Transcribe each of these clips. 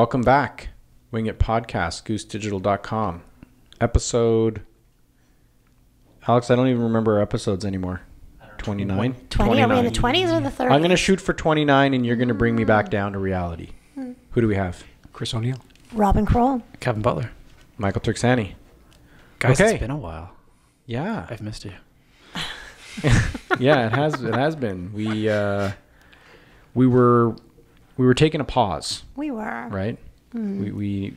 Welcome back. Wing It Podcast, goosedigital.com. Episode. Alex, I don't even remember our episodes anymore. 29? 20? Are we in the 20s or the 30s? I'm going to shoot for 29 and you're going to bring me back down to reality. Who do we have? Chris O'Neill. Robin Kroll. Kevin Butler. Michael Turksani. Guys, Okay. it's been a while. Yeah. I've missed you. yeah, it has it has been. We uh we were we were taking a pause, We were. right? Mm. We we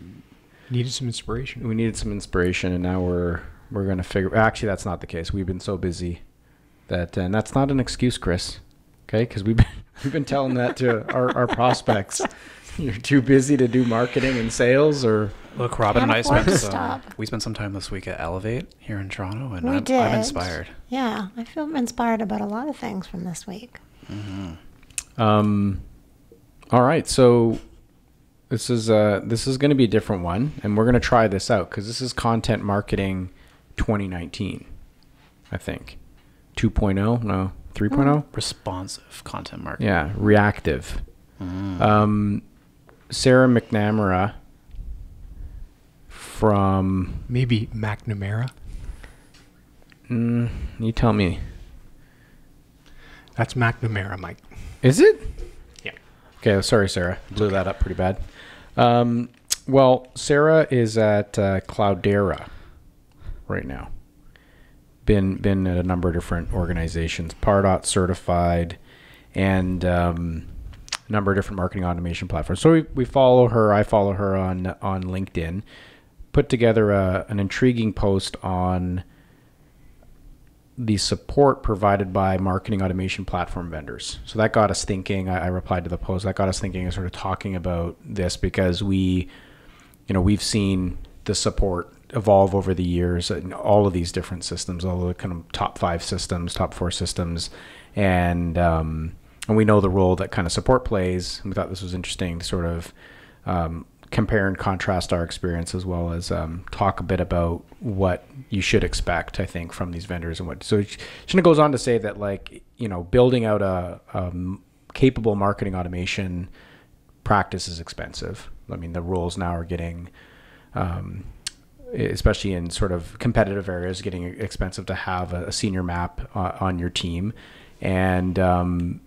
Needed some inspiration. we needed some inspiration and now we're we're going to figure actually that's not the case. We've been so busy that uh, and that's not an excuse, Chris. Okay? Cuz we've been we've been telling that to our our prospects. You're too busy to do marketing and sales or Look, Robin and I spent some, stop. we spent some time this week at Elevate here in Toronto, and We I'm, did. I'm inspired. Yeah, I feel inspired about a lot of things from this week. Mm-hmm. Um, all right, so this is uh this is going to be a different one, and we're going to try this out because this is content marketing 2019, I think 2.0, no 3.0. Responsive content marketing. Yeah, reactive. Um, Sara McNamara from Maybe McNamara. mm, you tell me, That's McNamara, Mike. is it? Okay, sorry, Sara. Blew that up pretty bad. Um, well, Sara is at uh, Cloudera right now. Been been at a number of different organizations, Pardot certified, and um, a number of different marketing automation platforms. So we, we follow her. I follow her on on LinkedIn. Put together a, an intriguing post on the support provided by marketing automation platform vendors. So that got us thinking. I, I replied to the post. That got us thinking and sort of talking about this because we, you know, we've seen the support evolve over the years in all of these different systems, all the kind of top five systems, top four systems, and um, and we know the role that kind of support plays. And we thought this was interesting to sort of um, compare and contrast our experience as well as um, talk a bit about what you should expect i think from these vendors and what so she goes on to say that like you know building out a, a capable marketing automation practice is expensive. I mean the rules now are getting um, especially in sort of competitive areas, getting expensive to have a, a senior map uh, on your team, and um,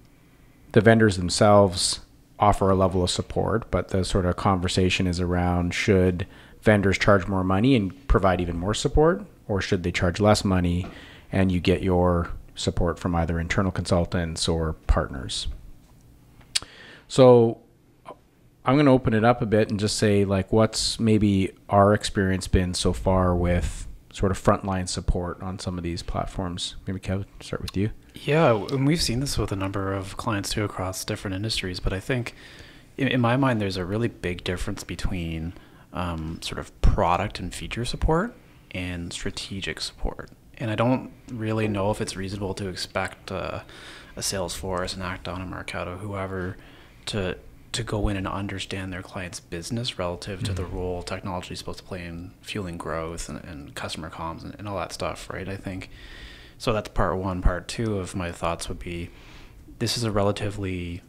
the vendors themselves offer a level of support, but the sort of conversation is around should vendors charge more money and provide even more support, or should they charge less money and you get your support from either internal consultants or partners. So I'm going to open it up a bit and just say like what's maybe our experience been so far with sort of frontline support on some of these platforms. Maybe Kev, start with you. Yeah, and we've seen this with a number of clients too across different industries. But I think, in, in my mind, there's a really big difference between um, sort of product and feature support and strategic support. And I don't really know if it's reasonable to expect uh, a Salesforce, an Act-On, a Marketo, whoever, to to go in and understand their client's business relative to the mm-hmm. role technology is supposed to play in fueling growth and, and customer comms and, and all that stuff, right? I think so that's part one. Part two of my thoughts would be this is a relatively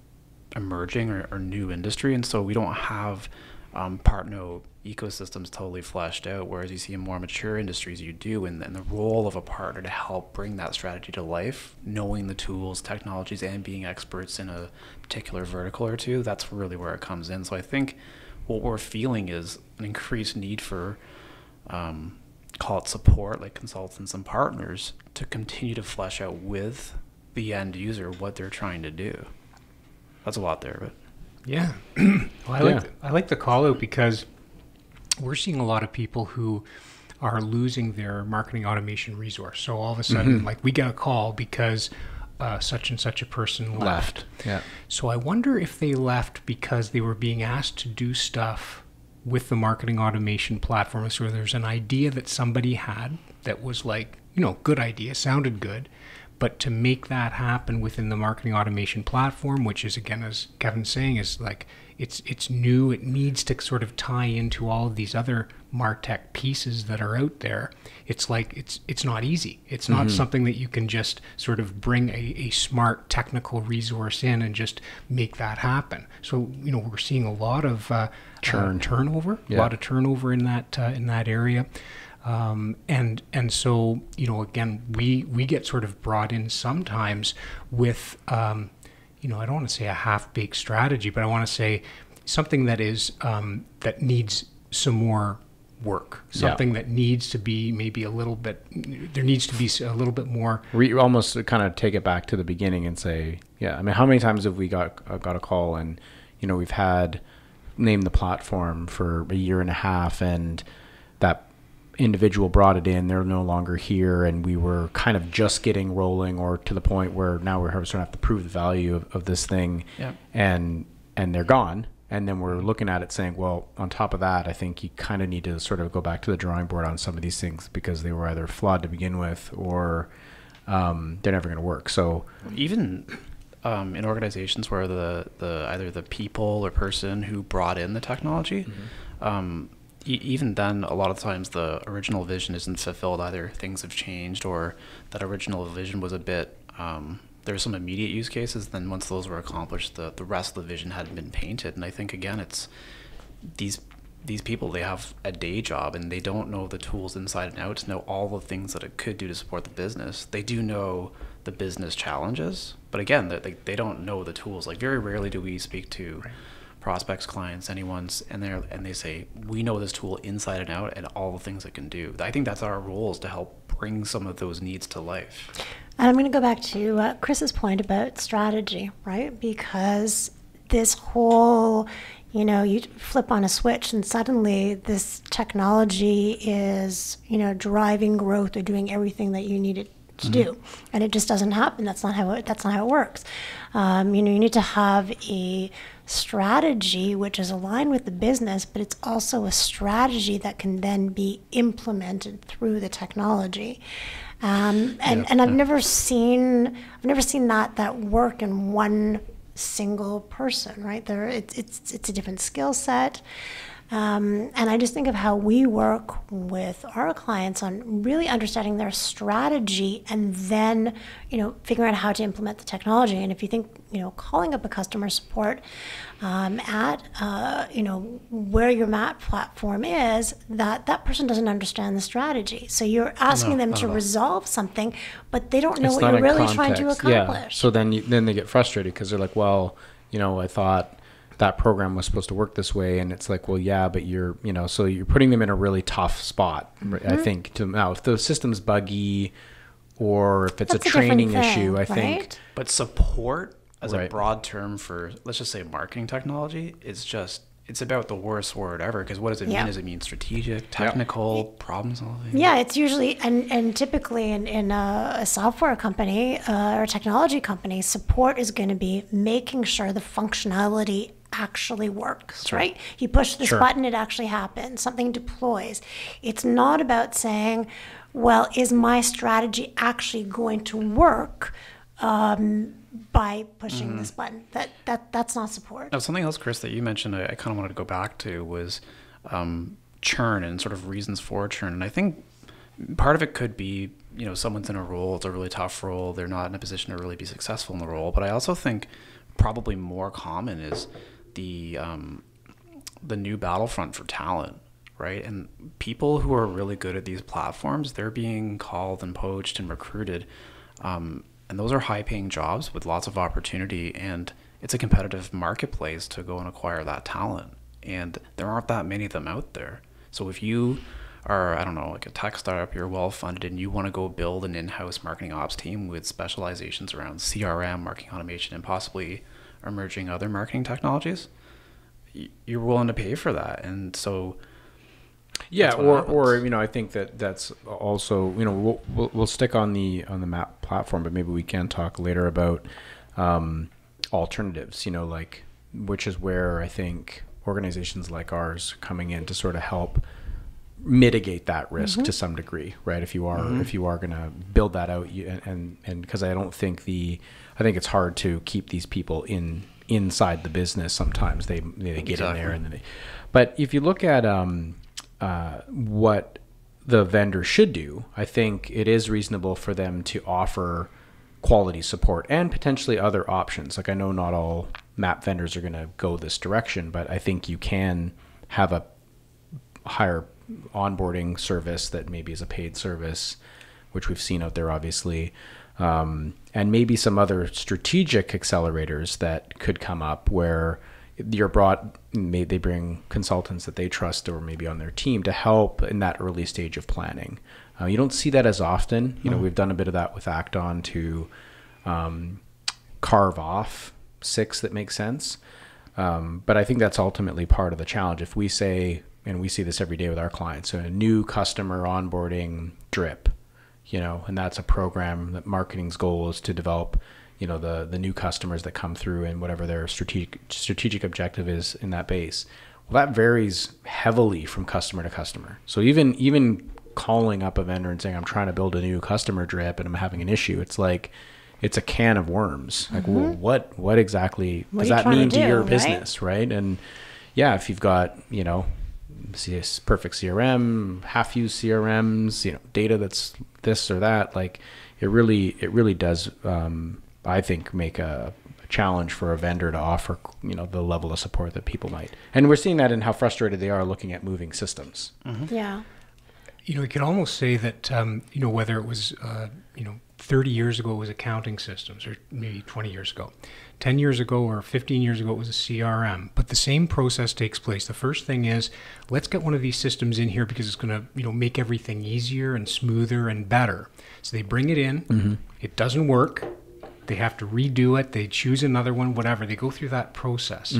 emerging or, or new industry, and so we don't have um, partner ecosystems totally fleshed out. Whereas you see in more mature industries, you do, and, and the role of a partner to help bring that strategy to life, knowing the tools, technologies, and being experts in a particular vertical or two. That's really where it comes in. So I think what we're feeling is an increased need for um, call it support, like consultants and partners, to continue to flesh out with the end user what they're trying to do. That's a lot there, but Yeah. well, I like Yeah. th- I like the call out because we're seeing a lot of people who are losing their marketing automation resource. So all of a sudden, like we get a call because uh, such and such a person left. Yeah. So I wonder if they left because they were being asked to do stuff with the marketing automation platform. So there's an idea that somebody had that was like, you know, good idea, sounded good, but to make that happen within the marketing automation platform, which is again, as Kevin's saying, is like it's it's new. It needs to sort of tie into all of these other Martech pieces that are out there. It's like it's it's not easy. It's not something that you can just sort of bring a, a smart technical resource in and just make that happen. So you know we're seeing a lot of uh, Churn. uh, turnover, Yeah. a lot of turnover in that uh, in that area. Um, and and so you know again we we get sort of brought in sometimes with um, you know I don't want to say a half baked strategy, but I want to say something that is um, that needs some more work, Yeah. something that needs to be maybe a little bit there needs to be a little bit more Re- almost kind of take it back to the beginning and say, yeah. I mean, how many times have we got uh, got a call and you know we've had name the platform for a year and a half and that individual brought it in. They're no longer here and we were kind of just getting rolling or to the point where now we're starting to have to prove the value of, of this thing. Yeah. and and they're gone. And then we're looking at it saying well on top of that i think you kind of need to sort of go back to the drawing board on some of these things because they were either flawed to begin with or um, they're never going to work. So even um, in organizations where the, the either the people or person who brought in the technology, um, e- even then, a lot of times the original vision isn't fulfilled. Either things have changed, or that original vision was a bit. Um, there's some immediate use cases. Then once those were accomplished, the the rest of the vision hadn't been painted. And I think again, it's these these people they have a day job and they don't know the tools inside and out to know all the things that it could do to support the business they do know the business challenges but again they, they don't know the tools like very rarely do we speak to prospects clients anyone's and they and they say we know this tool inside and out and all the things it can do i think that's our role is to help bring some of those needs to life And I'm going to go back to uh, Chris's point about strategy, right? Because this whole, you know, you flip on a switch and suddenly this technology is, you know, driving growth or doing everything that you need it to do, and it just doesn't happen. That's not how it. That's not how it works. Um, you know, you need to have a strategy which is aligned with the business, but it's also a strategy that can then be implemented through the technology. Um, and, and I've never seen I've never seen that that work in one single person, right? There, it's it's it's a different skill set, um, and I just think of how we work with our clients on really understanding their strategy and then you know figuring out how to implement the technology. And if you think you know calling up a customer support um, at uh, you know where your mat platform is, that that person doesn't understand the strategy. So you're asking No, them to resolve something, but they don't know It's what you're really trying to accomplish. Yeah. So then you, then they get frustrated because they're like, well, you know, I thought that program was supposed to work this way, and it's like, well, yeah, but you're, you know, so you're putting them in a really tough spot. I Mm-hmm. think to now if the system's buggy, or if it's That's a a different training thing, issue, I think. right? But support as a broad term for let's just say marketing technology is just it's about the worst word ever because what does it Yeah. mean? Does it mean strategic, technical, problem solving? Yeah, it's usually and and typically in in a, a software company uh, or a technology company, support is going to be making sure the functionality actually works. Right? You push this Sure. button, it actually happens. Something deploys. It's not about saying, "Well, is my strategy actually going to work?" Um, by pushing Mm-hmm. this button, that that that's not support. Now, something else, Chris, that you mentioned, I, I kind of wanted to go back to was um, churn and sort of reasons for churn. And I think part of it could be, you know, someone's in a role, it's a really tough role, they're not in a position to really be successful in the role. But I also think probably more common is the um, the new battlefront for talent, right? And people who are really good at these platforms, they're being called and poached and recruited. Um, and those are high paying jobs with lots of opportunity. And it's a competitive marketplace to go and acquire that talent. And there aren't that many of them out there. So if you are, I don't know, like a tech startup, you're well funded and you want to go build an in house marketing ops team with specializations around CRM, marketing automation, and possibly emerging other marketing technologies, you're willing to pay for that. And so, Yeah, That's what or or you know, I think that that's also you know we'll, we'll we'll stick on the on the map platform, but maybe we can talk later about um, alternatives. You know, like which is where I think organizations like ours coming in to sort of help mitigate that risk to some degree, right? If you are if you are going to build that out, you, and and because I don't think the I think it's hard to keep these people in inside the business. Sometimes they they get in there and then they, but if you look at um, uh, what the vendor should do, I think it is reasonable for them to offer quality support and potentially other options. Like I know not all map vendors are going to go this direction, but I think you can have a higher onboarding service that maybe is a paid service, which we've seen out there, obviously, um, and maybe some other strategic accelerators that could come up where you're brought, may they bring consultants that they trust or maybe on their team to help in that early stage of planning. Uh, you don't see that as often. You know, we've done a bit of that with Act-On to um, carve off six that make sense. Um, but I think that's ultimately part of the challenge. If we say, and we see this every day with our clients, so a new customer onboarding drip, you know, and that's a program that marketing's goal is to develop, you know, the the new customers that come through and whatever their strategic strategic objective is in that base. Well, that varies heavily from customer to customer. So even even calling up a vendor and saying I'm trying to build a new customer drip and I'm having an issue, it's like it's a can of worms. Like, well, mm-hmm. what what exactly What does that to mean to, do, your right? business, right? And yeah, if you've got you know, CS, perfect CRM, half used CRMs, you know, data that's this or that, like it really it really does. Um, I think make a, a challenge for a vendor to offer you know the level of support that people might, and we're seeing that in how frustrated they are looking at moving systems. Yeah. You know, you could almost say that, um, you know, whether it was, uh, you know, 30 years ago it was accounting systems, or maybe 20 years ago, 10 years ago or 15 years ago it was a CRM. But the same process takes place. The first thing is, let's get one of these systems in here because it's going to, you know, make everything easier and smoother and better. So they bring it in. Mm-hmm. It doesn't work. They have to redo it. They choose another one, whatever. They go through that process.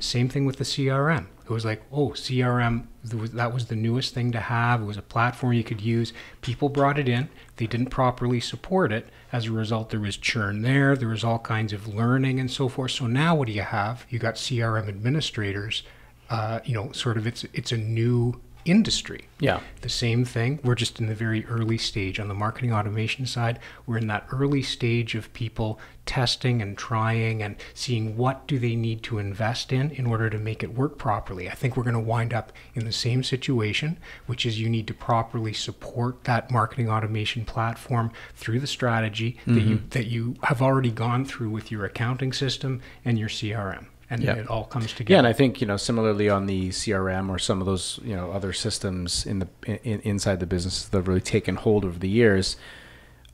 Same thing with the CRM. It was like, oh, CRM, that was the newest thing to have. It was a platform you could use. People brought it in. They didn't properly support it. As a result, there was churn there. There was all kinds of learning and so forth. So now what do you have? You got CRM administrators. Uh, you know, sort of it's it's a new industry. Yeah. The same thing. We're just in the very early stage on the marketing automation side. We're in that early stage of people testing and trying and seeing what do they need to invest in in order to make it work properly. I think we're going to wind up in the same situation, which is you need to properly support that marketing automation platform through the strategy that you mm-hmm. that you have already gone through with your accounting system and your CRM. And Yeah. it all comes together. Yeah, and I think you know similarly on the CRM or some of those you know other systems in the in, inside the business that have really taken hold over the years.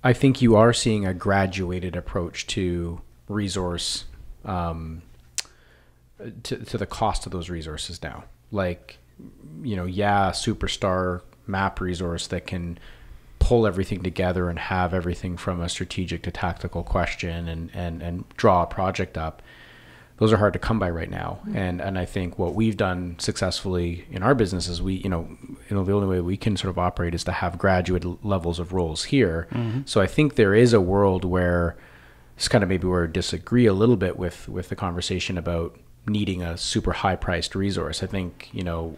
I think you are seeing a graduated approach to resource um, to to the cost of those resources now. Like you know, yeah, superstar map resource that can pull everything together and have everything from a strategic to tactical question and and and draw a project up those are hard to come by right now. And and I think what we've done successfully in our business is we, you know, you know, the only way we can sort of operate is to have graduate levels of roles here. Mm-hmm. So I think there is a world where it's kind of maybe where I disagree a little bit with with the conversation about needing a super high priced resource. I think you know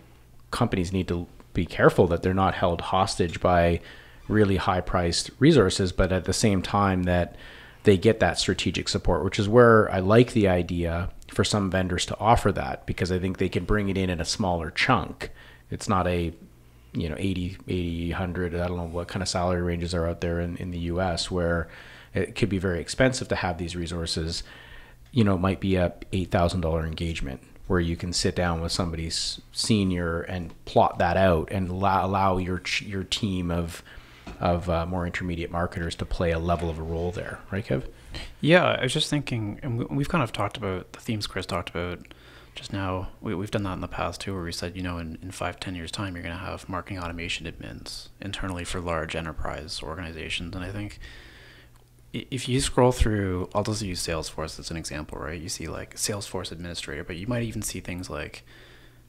companies need to be careful that they're not held hostage by really high priced resources, but at the same time that they get that strategic support, which is where I like the idea for some vendors to offer that because I think they can bring it in in a smaller chunk. It's not a you know 80 80 100 i don't know what kind of salary ranges are out there in, in the us where it could be very expensive to have these resources. You know it might be a $8000 engagement where you can sit down with somebody's senior and plot that out and allow, allow your your team of of uh, more intermediate marketers to play a level of a role there. Right kev Yeah, I was just thinking, and we- we've kind of talked about the themes Chris talked about just now. We, we've done that in the past too, where we said, you know, in, in five, ten years' time, you're going to have marketing automation admins internally for large enterprise organizations. And I think if you scroll through, I'll just use Salesforce as an example, right? You see like Salesforce administrator, but you might even see things like,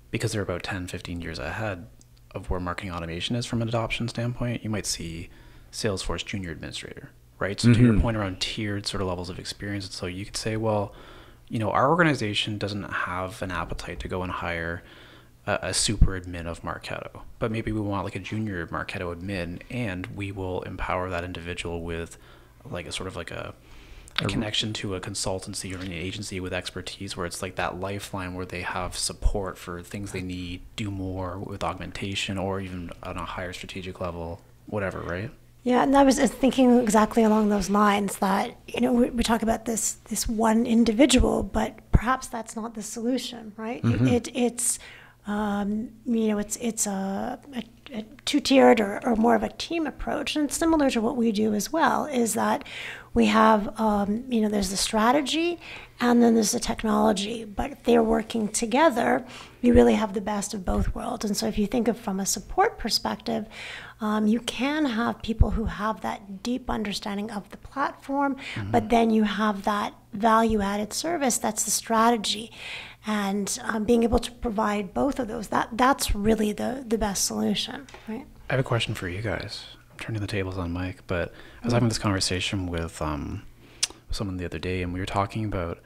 because they're about 10, 15 years ahead of where marketing automation is from an adoption standpoint, you might see Salesforce junior administrator, right? So to your Mhm. point around tiered sort of levels of experience, so you could say, well, you know, our organization doesn't have an appetite to go and hire a, a super admin of Marketo, but maybe we want like a junior Marketo admin, and we will empower that individual with like a sort of like a, a connection to a consultancy or an agency with expertise where it's like that lifeline where they have support for things they need, do more with augmentation or even on a higher strategic level, whatever, right? Yeah, and I was uh, thinking exactly along those lines that you know we, we talk about this this one individual, but perhaps that's not the solution, right? Mm-hmm. It, it's um, you know it's it's a, a, a two tiered or, or more of a team approach, and similar to what we do as well. Is that we have um, you know there's the strategy and then there's the technology, but if they're working together, we really have the best of both worlds. And so if you think of from a support perspective. Um, you can have people who have that deep understanding of the platform, but then you have that value added service that's the strategy. And um, being able to provide both of those, that, that's really the, the best solution, right? I have a question for you guys. I'm turning the tables on Mike, but I was having this conversation with um, someone the other day, and we were talking about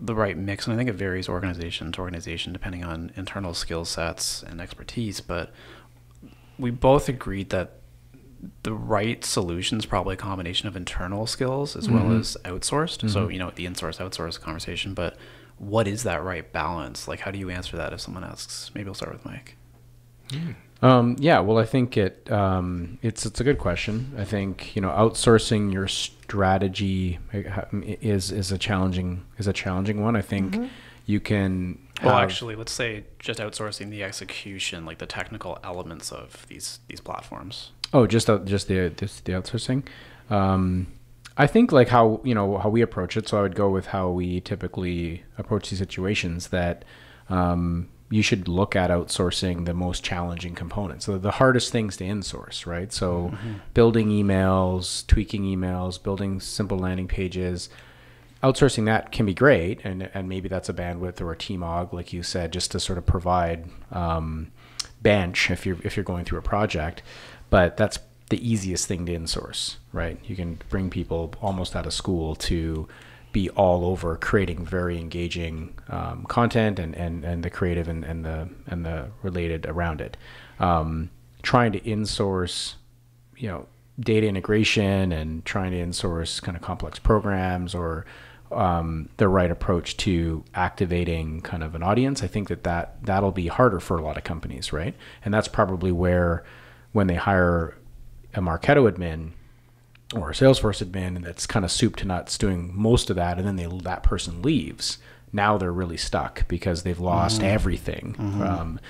the right mix. And I think it varies organization to organization depending on internal skill sets and expertise. But we both agreed that the right solution is probably a combination of internal skills as well mm-hmm. as outsourced. So, mm-hmm. you know, the insource outsource conversation, but what is that right balance? Like, how do you answer that if someone asks? Maybe I'll start with Mike. Hmm. Um, yeah, well, I think it um, it's it's a good question. I think you know outsourcing your strategy uh, is is a challenging is a challenging one. I think you can. Well, have- actually, let's say just outsourcing the execution, like the technical elements of these these platforms. Oh, just out, just the just the outsourcing. Um, I think like how you know how we approach it. So I would go with how we typically approach these situations. That um, you should look at outsourcing the most challenging components, so the hardest things to insource, right? So building emails, tweaking emails, building simple landing pages. Outsourcing that can be great, and and maybe that's a bandwidth or a TMOG, like you said, just to sort of provide um, bench if you're if you're going through a project. But that's the easiest thing to insource, right? You can bring people almost out of school to be all over creating very engaging um, content and, and, and the creative and, and the and the related around it. Um, trying to insource, you know, data integration and trying to insource kind of complex programs or um, the right approach to activating kind of an audience. I think that, that that'll be harder for a lot of companies, right? And that's probably where when they hire a Marketo admin or a Salesforce admin and that's kind of soup to nuts doing most of that, and then they that person leaves. Now they're really stuck because they've lost mm-hmm. everything. Mm-hmm. Um,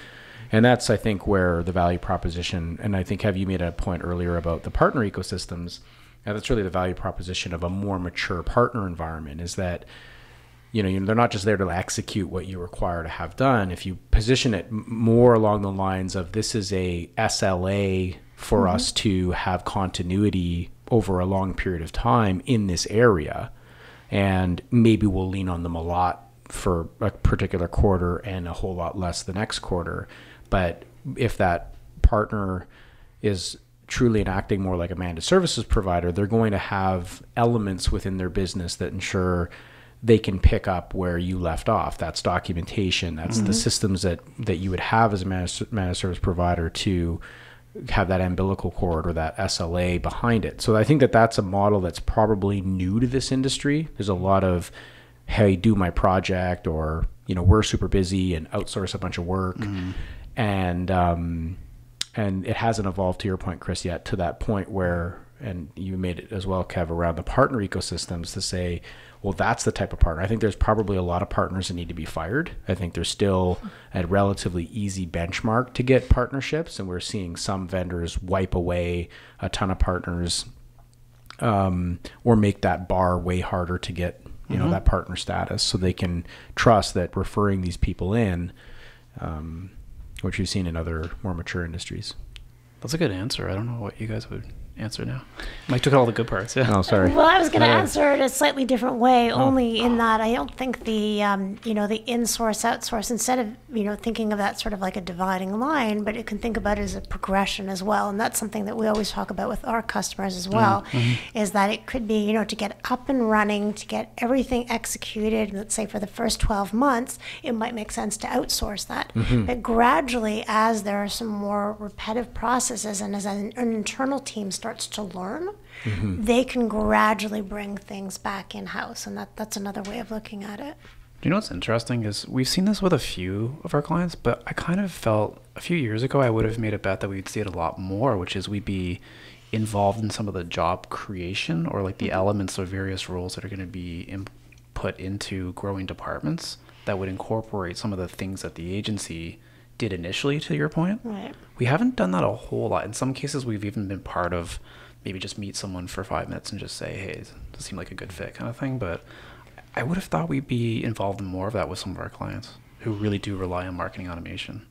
and that's I think where the value proposition. And I think have you made a point earlier about the partner ecosystems. And that's really the value proposition of a more mature partner environment. Is that you know, you- they're not just there to execute what you require to have done. If you position it more along the lines of this is a SLA for mm-hmm. us to have continuity over a long period of time in this area, and maybe we'll lean on them a lot for a particular quarter and a whole lot less the next quarter. But if that partner is truly enacting more like a managed services provider, they're going to have elements within their business that ensure they can pick up where you left off. That's documentation. That's the mm-hmm. systems that, that you would have as a managed, managed service provider to have that umbilical cord or that SLA behind it. So I think that that's a model that's probably new to this industry. There's a lot of, hey, do my project, or you know, we're super busy and outsource a bunch of work, and um, and it hasn't evolved to your point, Chris, yet to that point where, and you made it as well, Kev, around the partner ecosystems to say, well, that's the type of partner. I think there's probably a lot of partners that need to be fired. I think there's still a relatively easy benchmark to get partnerships, and we're seeing some vendors wipe away a ton of partners um, or make that bar way harder to get you know that partner status so they can trust that referring these people in um, which we've seen in other more mature industries That's a good answer. I don't know what you guys would answer now. Mike took all the good parts. Yeah. Oh, sorry. Well, I was going to Uh, answer it a slightly different way, only in that I don't think the, um, you know, the in-source, outsource, instead of, you know, thinking of that sort of like a dividing line, but you can think about it as a progression as well. And that's something that we always talk about with our customers as well, is that it could be, you know, to get up and running, to get everything executed, let's say for the first 12 months, it might make sense to outsource that. But gradually, as there are some more repetitive processes and as an, an internal team starts to learn, mm-hmm. they can gradually bring things back in house, and that, that's another way of looking at it. Do you know what's interesting is we've seen this with a few of our clients, but I kind of felt a few years ago I would have made a bet that we'd see it a lot more, which is we'd be involved in some of the job creation or like the mm-hmm. elements of various roles that are going to be in, put into growing departments that would incorporate some of the things that the agency did initially. To your point, Right. we haven't done that a whole lot. In some cases, we've even been part of maybe just meet someone for five minutes and just say, hey, does seem like a good fit kind of thing. But I would have thought we'd be involved in more of that with some of our clients who really do rely on marketing automation.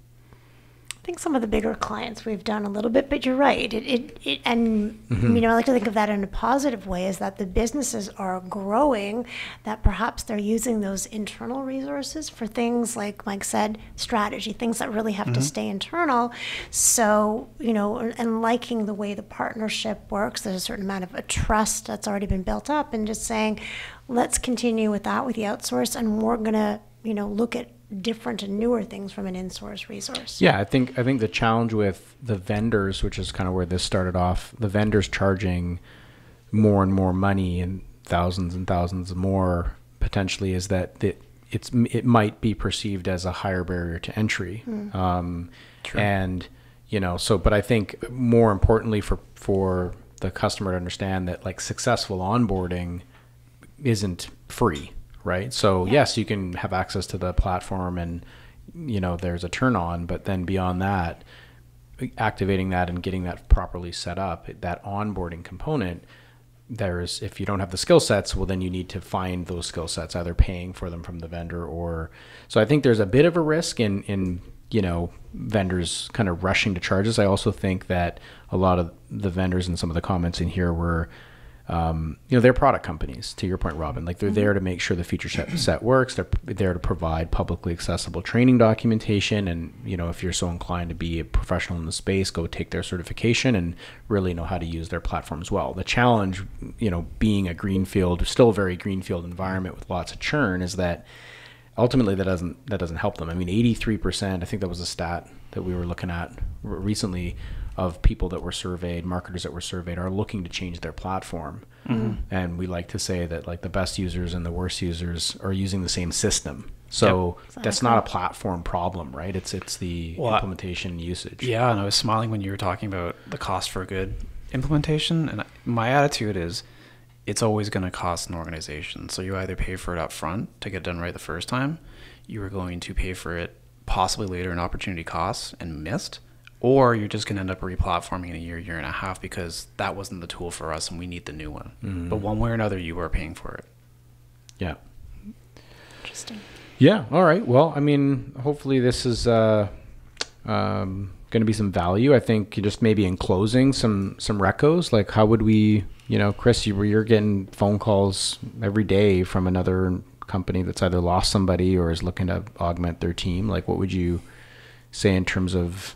I think some of the bigger clients we've done a little bit, but you're right. It, it, it and mm-hmm. you know, I like to think of that in a positive way is that the businesses are growing, that perhaps they're using those internal resources for things like Mike said, strategy, things that really have to mm-hmm. stay internal. So, you know, and, and liking the way the partnership works, there's a certain amount of a trust that's already been built up, and just saying, let's continue with that with the outsource, and we're gonna, you know, look at different and newer things from an in-source resource. Yeah, I think I think the challenge with the vendors, which is kind of where this started off, the vendors charging more and more money and thousands and thousands more potentially is that it, it's it might be perceived as a higher barrier to entry. Um, and you know, so but I think more importantly for for the customer to understand that like successful onboarding isn't free, right? So yes, you can have access to the platform and you know there's a turn on, but then beyond that, activating that and getting that properly set up, that onboarding component, there's if you don't have the skill sets, well then you need to find those skill sets, either paying for them from the vendor or so I think there's a bit of a risk in in you know vendors kind of rushing to charges. I also think that a lot of the vendors and some of the comments in here were um, you know, they're product companies. To your point, Robin, like they're there to make sure the feature set, set works. They're there to provide publicly accessible training documentation, and you know, if you're so inclined to be a professional in the space, go take their certification and really know how to use their platform as well. The challenge, you know, being a greenfield, still a very greenfield environment with lots of churn, is that ultimately that doesn't that doesn't help them. I mean, 83%, I think that was a stat that we were looking at recently of people that were surveyed, marketers that were surveyed are looking to change their platform. Mm-hmm. And we like to say that like the best users and the worst users are using the same system. So that's not a platform problem, right? It's it's the Well, I- implementation usage. Yeah, and I was smiling when you were talking about the cost for a good implementation. And my attitude is it's always going to cost an organization. So you either pay for it up front to get it done right the first time, you are going to pay for it possibly later in opportunity costs and missed, or you're just going to end up replatforming in a year, year and a half because that wasn't the tool for us and we need the new one. But one way or another, you are paying for it. Yeah. Interesting. Yeah. All right. Well, I mean, hopefully this is uh, um, going to be some value. I think just maybe in closing some some recos. Like, how would we? You know, Chris, you you're getting phone calls every day from another company that's either lost somebody or is looking to augment their team. Like, what would you say in terms of?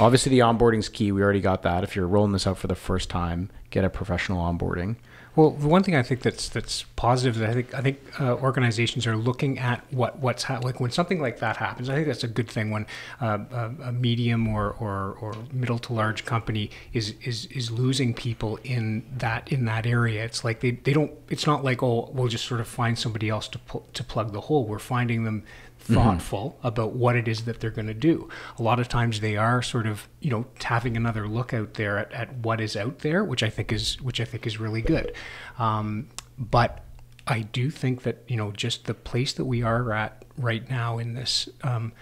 Obviously, the onboarding's key. We already got that. If you're rolling this out for the first time, get a professional onboarding. Well, the one thing I think that's that's positive is I think I think uh, organizations are looking at what what's ha- like when something like that happens. I think that's a good thing when uh, a, a medium or, or, or middle to large company is, is is losing people in that in that area. It's like they, they don't. It's not like oh we'll just sort of find somebody else to pu- to plug the hole. We're finding them thoughtful about what it is that they're going to do. A lot of times they are sort of, you know, having another look out there at, at what is out there, which I think is which I think is really good. Um, but I do think that you know just the place that we are at right now in this um,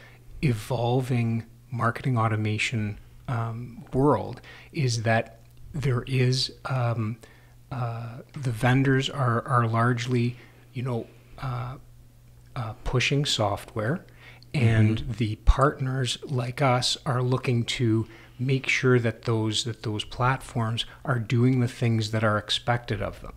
evolving marketing automation um, world is that there is um, uh, the vendors are are largely you know uh, uh, pushing software, and the partners like us are looking to make sure that those that those platforms are doing the things that are expected of them.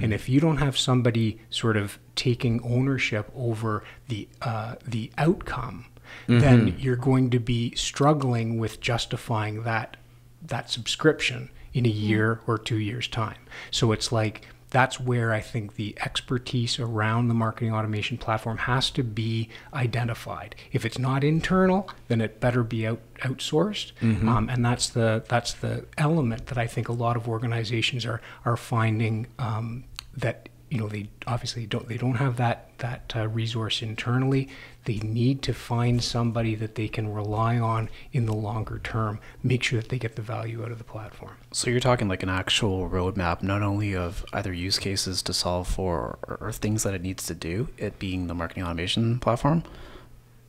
And if you don't have somebody sort of taking ownership over the uh, the outcome, then you're going to be struggling with justifying that that subscription in a year or two years time. So it's like that's where I think the expertise around the marketing automation platform has to be identified. If it's not internal, then it better be out, outsourced, um, and that's the that's the element that I think a lot of organizations are are finding um, that you know they obviously don't they don't have that that uh, resource internally. They need to find somebody that they can rely on in the longer term make sure that they get the value out of the platform. So you're talking like an actual roadmap, not only of either use cases to solve for or, or things that it needs to do, it being the marketing automation platform,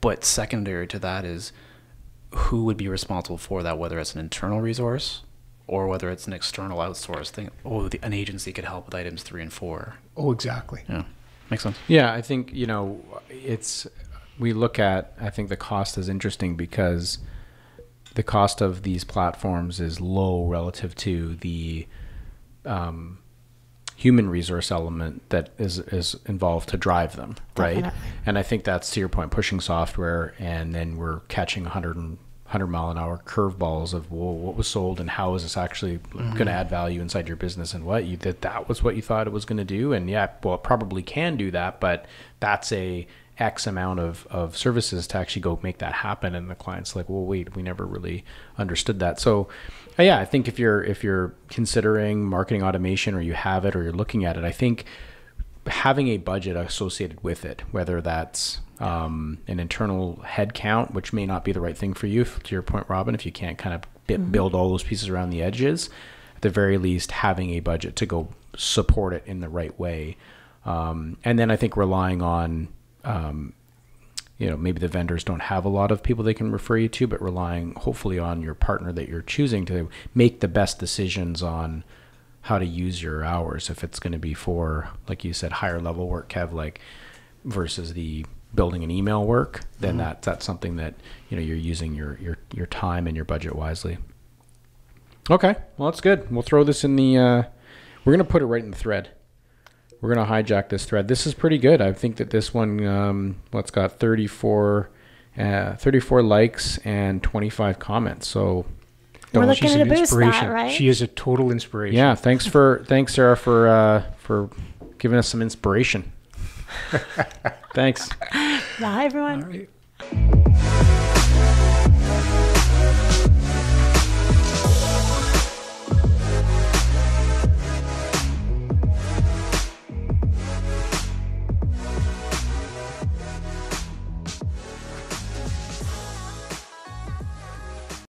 but secondary to that is who would be responsible for that, whether it's an internal resource or whether it's an external outsourced thing. Oh, the, an agency could help with items three and four. oh exactly Yeah, makes sense. Yeah, I think you know it's we look at I think the cost is interesting because the cost of these platforms is low relative to the um, human resource element that is is involved to drive them, right? Definitely. And I think that's to your point, pushing software, and then we're catching 100 and 100 mile an hour curveballs of well, what was sold and how is this actually going to add value inside your business and what you that that was what you thought it was going to do. And yeah well it probably can do that but that's a x amount of, of services to actually go make that happen. And the client's like well wait we never really understood that. So uh, yeah i think if you're if you're considering marketing automation or you have it or you're looking at it i think having a budget associated with it, whether that's um, an internal head count, which may not be the right thing for you, to your point, Robin, if you can't kind of bi- build all those pieces around the edges, at the very least, having a budget to go support it in the right way. Um, and then I think relying on, um, you know, maybe the vendors don't have a lot of people they can refer you to, but relying hopefully on your partner that you're choosing to make the best decisions on how to use your hours if it's going to be for like you said higher level work kev like versus the building an email work then that that's something that you know you're using your your your time and your budget wisely. Okay well that's good. We'll throw this in the uh we're going to put it right in the thread. We're going to hijack this thread. This is pretty good. I think that this one um what's got 34 uh 34 likes and 25 comments. So We're don't- looking she's to an boost that, inspiration right? she is a total inspiration yeah, thanks for thanks Sara for uh, for giving us some inspiration. thanks. Bye, everyone. all right